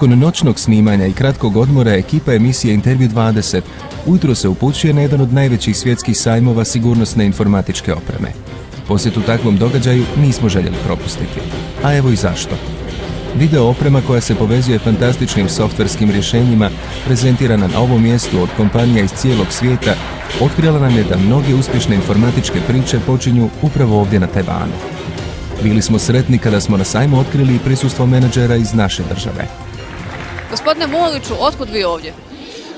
Nakon noćnog snimanja i kratkog odmora ekipa emisije Intervju 20 ujutro se upućuje na jedan od najvećih svjetskih sajmova sigurnosne informatičke opreme. Posjetu takvom događaju nismo željeli propustiti. A evo i zašto. Video oprema koja se povezuje fantastičnim softverskim rješenjima prezentirana na ovom mjestu od kompanija iz cijelog svijeta otkrila nam je da mnoge uspješne informatičke priče počinju upravo ovdje na Tajvanu. Bili smo sretni kada smo na sajmu otkrili i prisustvo menadžera iz naše države. Gospodine Muliću, otkud vi ovdje?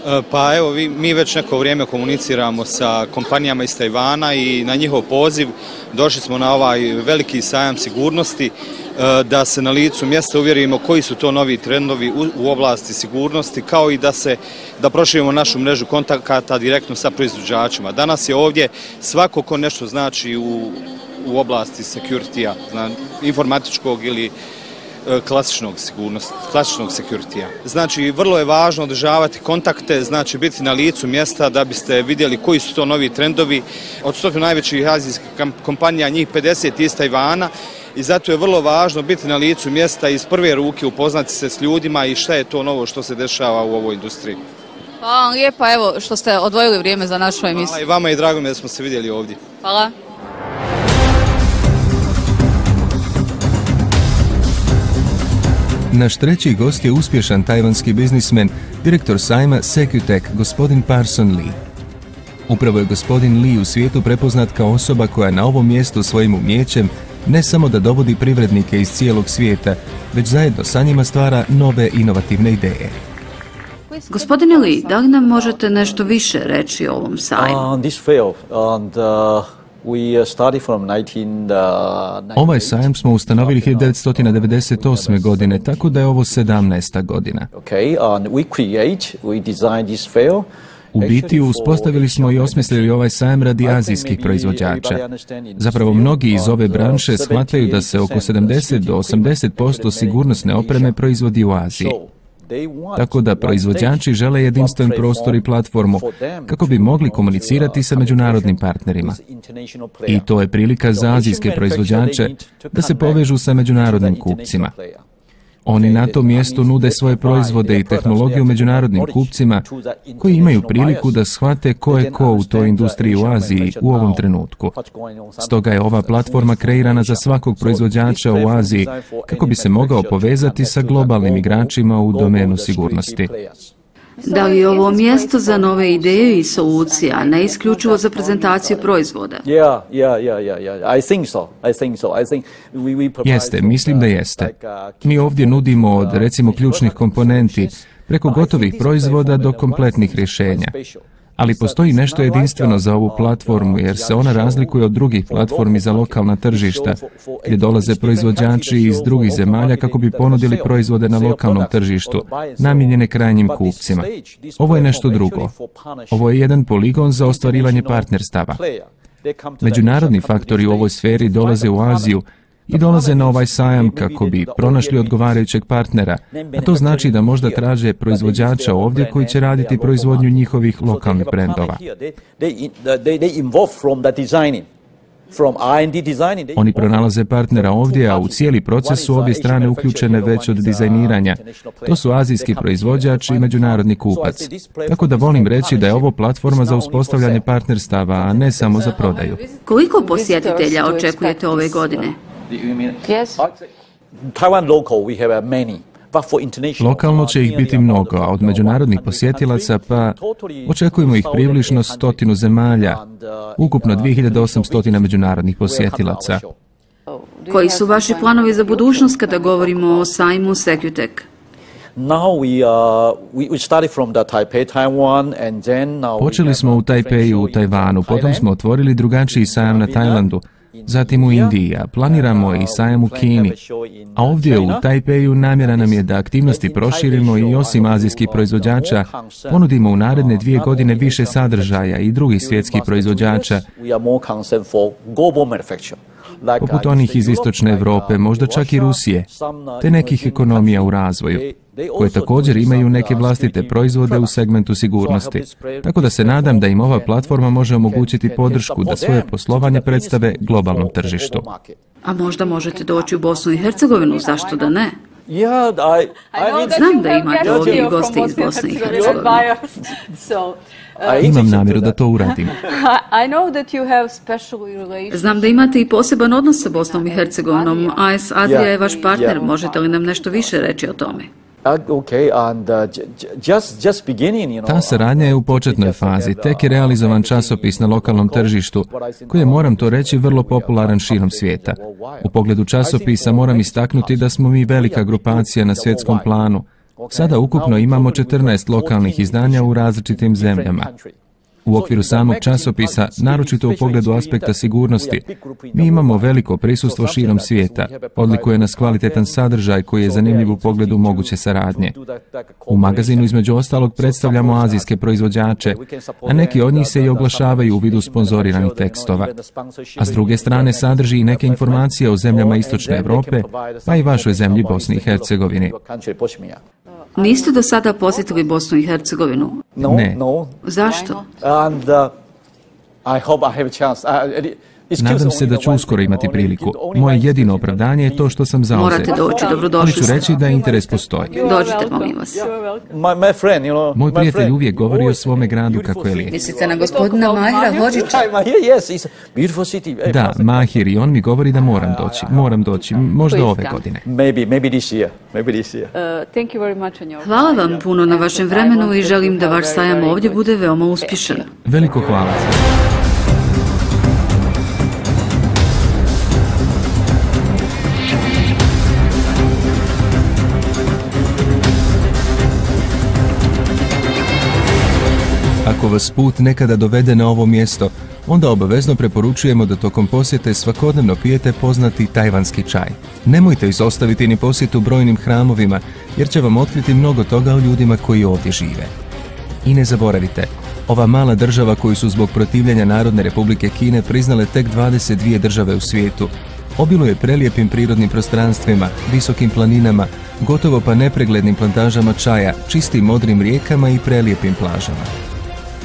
E, pa evo, mi već neko vrijeme komuniciramo sa kompanijama iz Tajvana i na njihov poziv došli smo na ovaj veliki sajam sigurnosti e, da se na licu mjesta uvjerimo koji su to novi trendovi u, oblasti sigurnosti kao i da se da proširimo našu mrežu kontakata direktno sa proizvođačima. Danas je ovdje svako ko nešto znači u, u oblasti security informatičkog ili klasičnog sigurnosti, klasičnog security Znači, vrlo je važno održavati kontakte, znači biti na licu mjesta da biste vidjeli koji su to novi trendovi. Od stotinu najvećih azijskih kompanija, njih 50 iz Tajvana i zato je vrlo važno biti na licu mjesta iz prve ruke upoznati se s ljudima i šta je to novo što se dešava u ovoj industriji. Hvala vam lijepa, evo što ste odvojili vrijeme za našu emisiju. Hvala i vama i drago mi da smo se vidjeli ovdje. Hvala. Naš treći gost je uspješan tajvanski biznismen, direktor sajma Secutech, gospodin Parson Lee. Upravo je gospodin Lee u svijetu prepoznat kao osoba koja na ovom mjestu svojim umjećem ne samo da dovodi privrednike iz cijelog svijeta, već zajedno sa njima stvara nove inovativne ideje. Gospodine Lee, da li nam možete nešto više reći o ovom sajmu? Uh, ovaj sajam smo ustanovili 1998. godine, tako da je ovo 17. godina. U biti uspostavili smo i osmislili ovaj sajam radi azijskih proizvođača. Zapravo mnogi iz ove branše shvataju da se oko 70 do 80% sigurnosne opreme proizvodi u Aziji. Tako da proizvođači žele jedinstven prostor i platformu kako bi mogli komunicirati sa međunarodnim partnerima. I to je prilika za azijske proizvođače da se povežu sa međunarodnim kupcima. Oni na tom mjestu nude svoje proizvode i tehnologiju međunarodnim kupcima koji imaju priliku da shvate ko je ko u toj industriji u Aziji u ovom trenutku. Stoga je ova platforma kreirana za svakog proizvođača u Aziji kako bi se mogao povezati sa globalnim igračima u domenu sigurnosti. Da li je ovo mjesto za nove ideje i solucije, a ne isključivo za prezentaciju proizvoda? Jeste, mislim da jeste. Mi ovdje nudimo od recimo ključnih komponenti preko gotovih proizvoda do kompletnih rješenja. Ali postoji nešto jedinstveno za ovu platformu jer se ona razlikuje od drugih platformi za lokalna tržišta gdje dolaze proizvođači iz drugih zemalja kako bi ponudili proizvode na lokalnom tržištu namijenjene krajnjim kupcima. Ovo je nešto drugo. Ovo je jedan poligon za ostvarivanje partnerstava. Međunarodni faktori u ovoj sferi dolaze u Aziju i dolaze na ovaj sajam kako bi pronašli odgovarajućeg partnera, a to znači da možda traže proizvođača ovdje koji će raditi proizvodnju njihovih lokalnih brendova. Oni pronalaze partnera ovdje, a u cijeli proces su obje strane uključene već od dizajniranja. To su azijski proizvođač i međunarodni kupac. Tako da volim reći da je ovo platforma za uspostavljanje partnerstava, a ne samo za prodaju. Koliko posjetitelja očekujete ove godine? Lokalno će ih biti mnogo, a od međunarodnih posjetilaca pa očekujemo ih približno stotinu zemalja, ukupno 2800 međunarodnih posjetilaca. Koji su vaši planovi za budućnost kada govorimo o sajmu Secutech? Počeli smo u Tajpeju u Tajvanu, potom smo otvorili drugačiji sajam na Tajlandu, zatim u Indiji, a planiramo i sajam u Kini. A ovdje u Tajpeju namjera nam je da aktivnosti proširimo i osim azijskih proizvođača ponudimo u naredne dvije godine više sadržaja i drugih svjetskih proizvođača poput onih iz istočne Europe, možda čak i Rusije, te nekih ekonomija u razvoju, koje također imaju neke vlastite proizvode u segmentu sigurnosti. Tako da se nadam da im ova platforma može omogućiti podršku da svoje poslovanje predstave globalnom tržištu. A možda možete doći u Bosnu i Hercegovinu, zašto da ne? Znam da imate ovdje goste iz Bosne i Hercegovine. Imam namjeru da to uradim. Znam da imate i poseban odnos sa Bosnom i Hercegovinom. AS Adria je vaš partner. Možete li nam nešto više reći o tome? Ta saradnja je u početnoj fazi, tek je realizovan časopis na lokalnom tržištu, koji je, moram to reći, vrlo popularan širom svijeta. U pogledu časopisa moram istaknuti da smo mi velika grupacija na svjetskom planu. Sada ukupno imamo 14 lokalnih izdanja u različitim zemljama. U okviru samog časopisa, naročito u pogledu aspekta sigurnosti, mi imamo veliko prisustvo širom svijeta, odlikuje nas kvalitetan sadržaj koji je zanimljiv u pogledu moguće saradnje. U magazinu između ostalog predstavljamo azijske proizvođače, a neki od njih se i oglašavaju u vidu sponzoriranih tekstova. A s druge strane sadrži i neke informacije o zemljama Istočne Europe, pa i vašoj zemlji Bosni i Hercegovini. Niste do sada posjetili Bosnu i Hercegovinu? Ne. Zašto? Nadam se da ću uskoro imati priliku. Moje jedino opravdanje je to što sam zauzet. Morate doći, dobrodošli Ali ću reći da interes postoji. Dođite, molim vas. Moj prijatelj uvijek govori o svome gradu kako je lijep. Mislite na gospodina Mahira Hođića? Da, Mahir i on mi govori da moram doći. Moram doći, možda ove godine. Hvala vam puno na vašem vremenu i želim da vaš sajam ovdje bude veoma uspješan. Veliko hvala. Ako vas put nekada dovede na ovo mjesto, onda obavezno preporučujemo da tokom posjete svakodnevno pijete poznati tajvanski čaj. Nemojte izostaviti ni posjetu brojnim hramovima, jer će vam otkriti mnogo toga o ljudima koji ovdje žive. I ne zaboravite, ova mala država koju su zbog protivljenja Narodne republike Kine priznale tek 22 države u svijetu, obiluje prelijepim prirodnim prostranstvima, visokim planinama, gotovo pa nepreglednim plantažama čaja, čistim modrim rijekama i prelijepim plažama.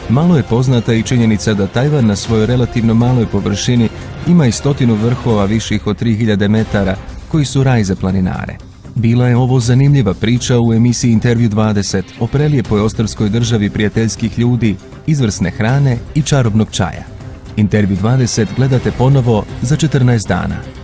Malo je poznata i činjenica da Tajvan na svojoj relativno maloj površini ima i stotinu vrhova viših od 3000 metara koji su raj za planinare. Bila je ovo zanimljiva priča u emisiji Intervju 20 o prelijepoj ostarskoj državi prijateljskih ljudi, izvrsne hrane i čarobnog čaja. Intervju 20 gledate ponovo za 14 dana.